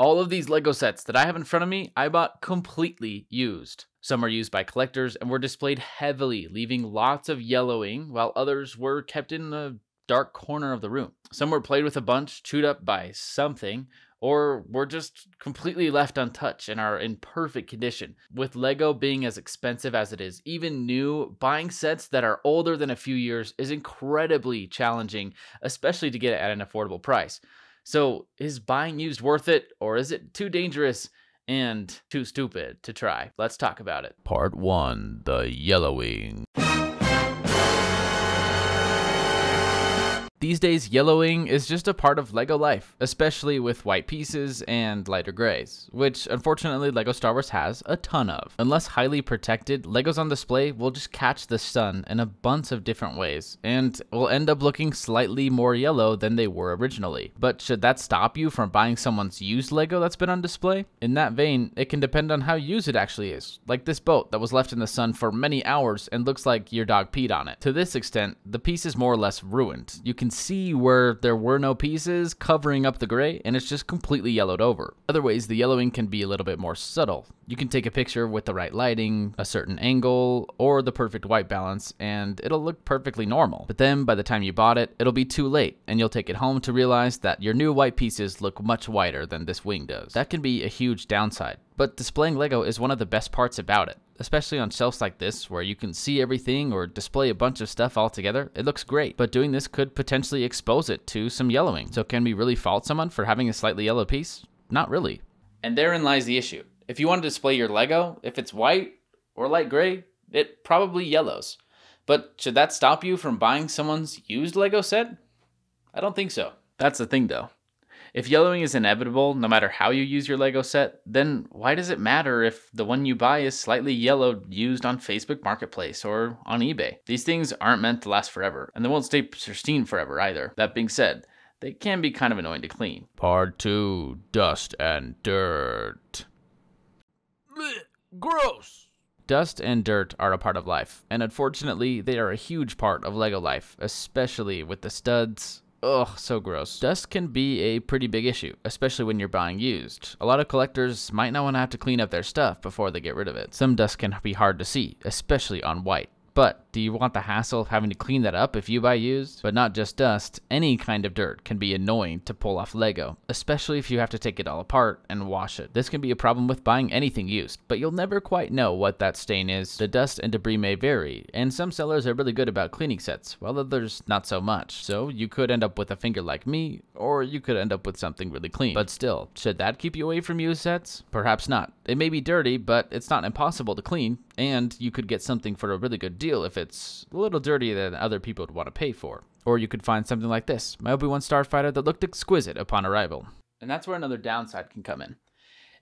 All of these Lego sets that I have in front of me, I bought completely used. Some are used by collectors and were displayed heavily, leaving lots of yellowing, while others were kept in the dark corner of the room. Some were played with a bunch, chewed up by something, or were just completely left untouched and are in perfect condition. With Lego being as expensive as it is, even new, buying sets that are older than a few years is incredibly challenging, especially to get it at an affordable price. So, is buying used worth it, or is it too dangerous and too stupid to try? Let's talk about it. Part 1 The Yellowing. These days, yellowing is just a part of LEGO life, especially with white pieces and lighter grays, which unfortunately LEGO Star Wars has a ton of. Unless highly protected, LEGOs on display will just catch the sun in a bunch of different ways, and will end up looking slightly more yellow than they were originally. But should that stop you from buying someone's used LEGO that's been on display? In that vein, it can depend on how used it actually is, like this boat that was left in the sun for many hours and looks like your dog peed on it. To this extent, the piece is more or less ruined. You can see where there were no pieces covering up the gray and it's just completely yellowed over. Other ways, the yellowing can be a little bit more subtle. You can take a picture with the right lighting, a certain angle, or the perfect white balance, and it'll look perfectly normal. But then by the time you bought it, it'll be too late, and you'll take it home to realize that your new white pieces look much whiter than this wing does. That can be a huge downside, but displaying LEGO is one of the best parts about it especially on shelves like this where you can see everything or display a bunch of stuff all together, it looks great. But doing this could potentially expose it to some yellowing. So can we really fault someone for having a slightly yellow piece? Not really. And therein lies the issue. If you want to display your Lego, if it's white or light gray, it probably yellows. But should that stop you from buying someone's used Lego set? I don't think so. That's the thing though. If yellowing is inevitable, no matter how you use your Lego set, then why does it matter if the one you buy is slightly yellowed used on Facebook Marketplace or on eBay? These things aren't meant to last forever, and they won't stay pristine forever either. That being said, they can be kind of annoying to clean. Part 2 Dust and Dirt. Blech, gross! Dust and dirt are a part of life, and unfortunately, they are a huge part of LEGO life, especially with the studs, Ugh, so gross. Dust can be a pretty big issue, especially when you're buying used. A lot of collectors might not want to have to clean up their stuff before they get rid of it. Some dust can be hard to see, especially on white. But do you want the hassle of having to clean that up if you buy used? But not just dust, any kind of dirt can be annoying to pull off Lego, especially if you have to take it all apart and wash it. This can be a problem with buying anything used, but you'll never quite know what that stain is. The dust and debris may vary, and some sellers are really good about cleaning sets, while others not so much. So you could end up with a finger like me, or you could end up with something really clean. But still, should that keep you away from used sets? Perhaps not. It may be dirty, but it's not impossible to clean, and you could get something for a really good deal if it's a little dirtier than other people would want to pay for. Or you could find something like this my Obi Wan Starfighter that looked exquisite upon arrival. And that's where another downside can come in.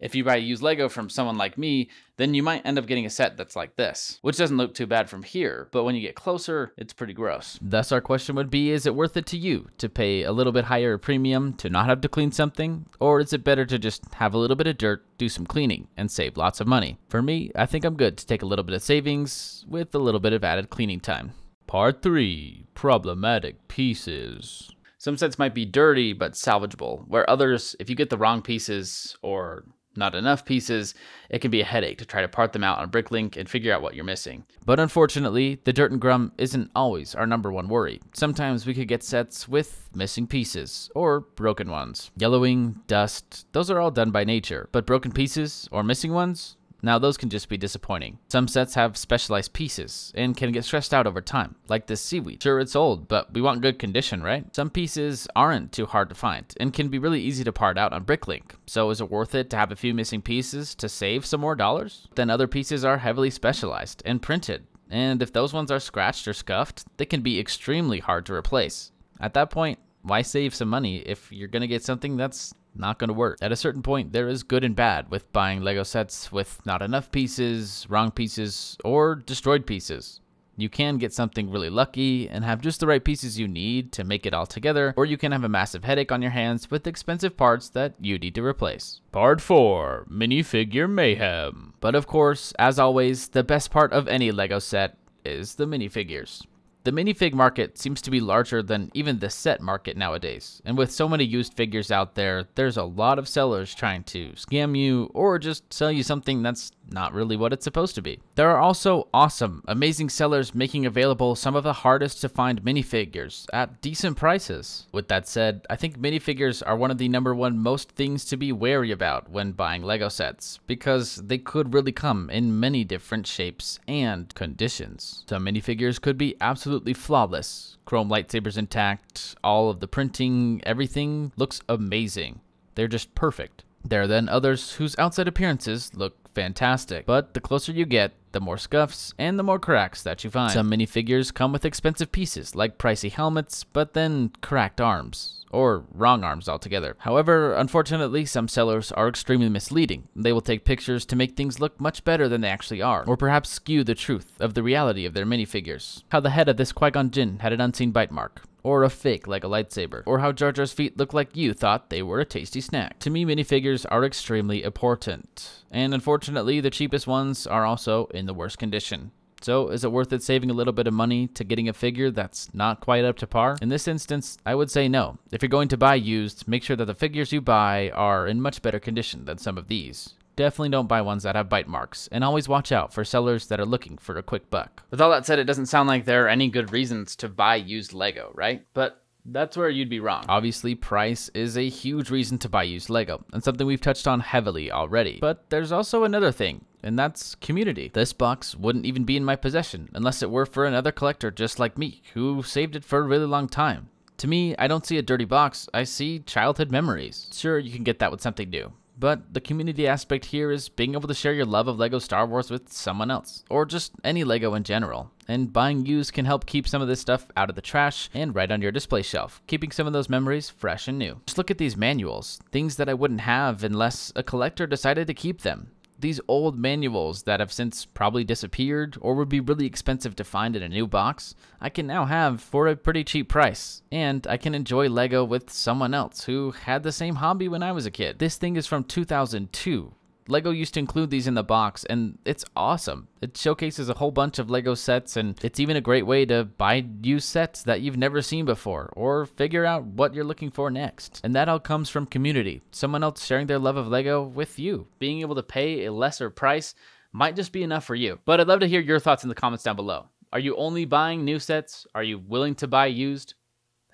If you buy a used Lego from someone like me, then you might end up getting a set that's like this, which doesn't look too bad from here, but when you get closer, it's pretty gross. Thus, our question would be is it worth it to you to pay a little bit higher premium to not have to clean something? Or is it better to just have a little bit of dirt, do some cleaning, and save lots of money? For me, I think I'm good to take a little bit of savings with a little bit of added cleaning time. Part 3 Problematic Pieces. Some sets might be dirty but salvageable, where others, if you get the wrong pieces or not enough pieces, it can be a headache to try to part them out on Bricklink and figure out what you're missing. But unfortunately, the dirt and grum isn't always our number one worry. Sometimes we could get sets with missing pieces, or broken ones. Yellowing, dust, those are all done by nature, but broken pieces, or missing ones, now, those can just be disappointing. Some sets have specialized pieces and can get stressed out over time, like this seaweed. Sure, it's old, but we want good condition, right? Some pieces aren't too hard to find and can be really easy to part out on Bricklink. So, is it worth it to have a few missing pieces to save some more dollars? Then other pieces are heavily specialized and printed, and if those ones are scratched or scuffed, they can be extremely hard to replace. At that point, why save some money if you're gonna get something that's not going to work. At a certain point, there is good and bad with buying LEGO sets with not enough pieces, wrong pieces, or destroyed pieces. You can get something really lucky and have just the right pieces you need to make it all together, or you can have a massive headache on your hands with expensive parts that you need to replace. Part 4 Minifigure Mayhem. But of course, as always, the best part of any LEGO set is the minifigures. The minifig market seems to be larger than even the set market nowadays, and with so many used figures out there, there's a lot of sellers trying to scam you or just sell you something that's not really what it's supposed to be. There are also awesome, amazing sellers making available some of the hardest to find minifigures at decent prices. With that said, I think minifigures are one of the number one most things to be wary about when buying LEGO sets, because they could really come in many different shapes and conditions. Some minifigures could be absolutely flawless, chrome lightsabers intact, all of the printing, everything looks amazing. They're just perfect. There are then others whose outside appearances look fantastic, but the closer you get, the more scuffs and the more cracks that you find. Some minifigures come with expensive pieces like pricey helmets, but then cracked arms or wrong arms altogether. However, unfortunately, some sellers are extremely misleading. They will take pictures to make things look much better than they actually are, or perhaps skew the truth of the reality of their minifigures. How the head of this Qui-Gon Jinn had an unseen bite mark, or a fake like a lightsaber, or how Jar Jar's feet look like you thought they were a tasty snack. To me, minifigures are extremely important, and unfortunately, the cheapest ones are also in the worst condition. So, is it worth it saving a little bit of money to getting a figure that's not quite up to par? In this instance, I would say no. If you're going to buy used, make sure that the figures you buy are in much better condition than some of these. Definitely don't buy ones that have bite marks, and always watch out for sellers that are looking for a quick buck. With all that said, it doesn't sound like there are any good reasons to buy used Lego, right? But that's where you'd be wrong. Obviously, price is a huge reason to buy used Lego, and something we've touched on heavily already. But there's also another thing, and that's community. This box wouldn't even be in my possession unless it were for another collector just like me, who saved it for a really long time. To me, I don't see a dirty box, I see childhood memories. Sure, you can get that with something new, but the community aspect here is being able to share your love of LEGO Star Wars with someone else, or just any LEGO in general. And buying used can help keep some of this stuff out of the trash and right on your display shelf, keeping some of those memories fresh and new. Just look at these manuals, things that I wouldn't have unless a collector decided to keep them these old manuals that have since probably disappeared or would be really expensive to find in a new box, I can now have for a pretty cheap price. And I can enjoy LEGO with someone else who had the same hobby when I was a kid. This thing is from 2002, Lego used to include these in the box, and it's awesome. It showcases a whole bunch of Lego sets, and it's even a great way to buy used sets that you've never seen before, or figure out what you're looking for next. And that all comes from community, someone else sharing their love of Lego with you. Being able to pay a lesser price might just be enough for you. But I'd love to hear your thoughts in the comments down below. Are you only buying new sets? Are you willing to buy used?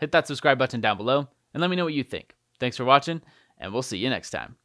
Hit that subscribe button down below, and let me know what you think. Thanks for watching, and we'll see you next time.